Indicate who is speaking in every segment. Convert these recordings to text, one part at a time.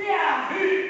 Speaker 1: Piauí!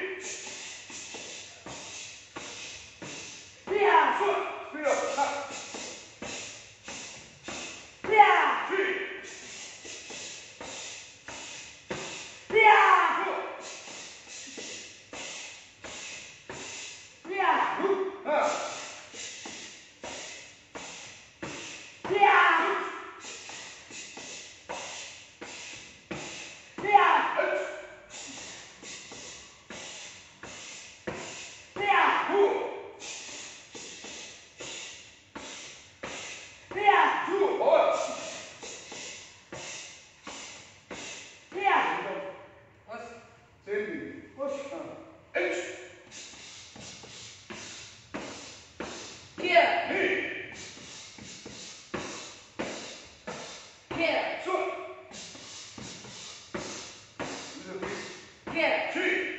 Speaker 1: Here. Three.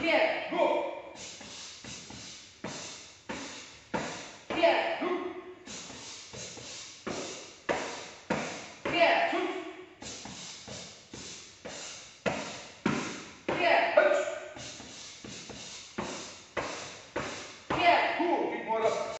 Speaker 1: Here. Go. Here.